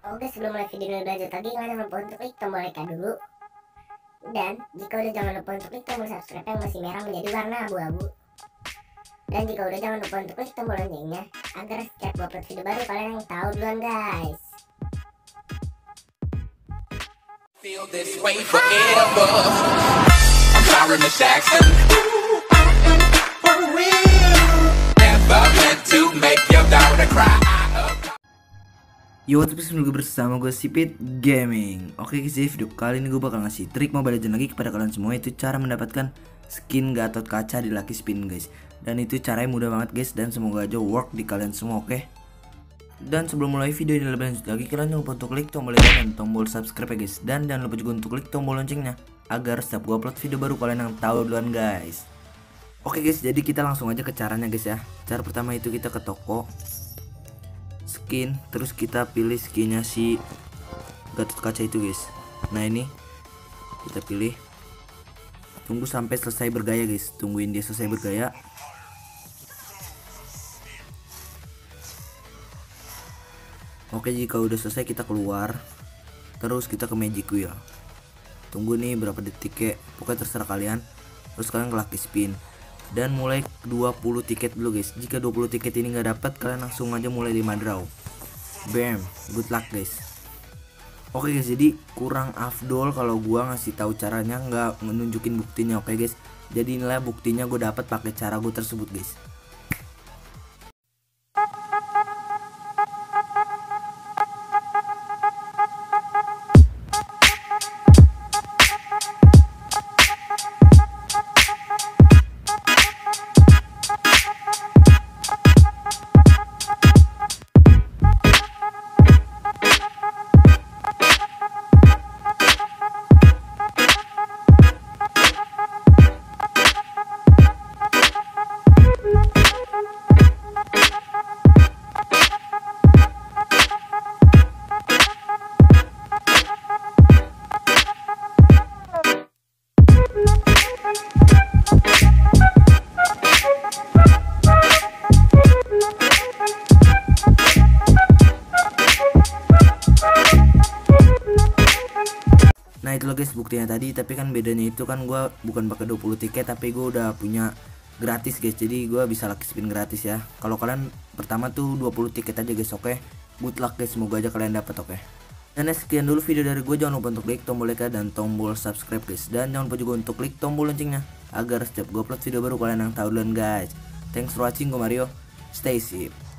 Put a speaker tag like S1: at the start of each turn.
S1: Oke sebelum mulai video ini lanjut lagi kalian jangan lupa untuk klik tombol like dulu dan jika udah jangan lupa untuk klik tombol subscribe yang masih merah menjadi warna abu-abu dan jika udah jangan lupa untuk klik tombol loncengnya agar setiap upload video baru kalian yang tahu duluan guys
S2: Feel this way forever. I'm.
S3: Yo, what's up semua bersama gue Sipit Gaming. Oke guys, di video kali ini gue bakal ngasih trik Mobile Legends lagi kepada kalian semua Itu cara mendapatkan skin Gatot Kaca di Lucky Spin guys. Dan itu caranya mudah banget guys Dan semoga aja work di kalian semua oke? Dan sebelum mulai video ini lebih lanjut lagi Kalian jangan lupa untuk klik tombol like dan tombol subscribe ya guys. Dan jangan lupa juga untuk klik tombol loncengnya Agar setiap gue upload video baru kalian yang tahu duluan guys. Oke guys, jadi kita langsung aja ke caranya guys ya. Cara pertama itu kita ke toko skin terus kita pilih skinnya si Gatot Kaca itu guys. Nah ini kita pilih. Tunggu sampai selesai bergaya guys. Tungguin dia selesai bergaya. Oke jika udah selesai kita keluar. Terus kita ke magic wheel. Tunggu nih berapa detik ya pokoknya terserah kalian. Terus kalian ke lucky spin dan mulai 20 tiket dulu guys. Jika 20 tiket ini nggak dapat kalian langsung aja mulai 5 draw. Bam. Good luck guys. Oke guys. Jadi kurang afdol kalau gua ngasih tahu caranya nggak menunjukin buktinya. Oke guys. Jadi inilah buktinya gue dapat pakai cara gue tersebut guys Nah itu loh guys buktinya tadi. Tapi kan bedanya itu kan gua bukan pakai 20 tiket tapi gue udah punya gratis guys. Jadi gua bisa lucky spin gratis ya. Kalau kalian pertama tuh 20 tiket aja guys oke? Good luck guys. Semoga aja kalian dapat oke? Dan ya, sekian dulu video dari gue jangan lupa untuk klik tombol like dan tombol subscribe guys. Dan jangan lupa juga untuk klik tombol loncengnya agar setiap gue upload video baru kalian yang tahu duluan guys. Thanks for watching. Gue Mario. Stay safe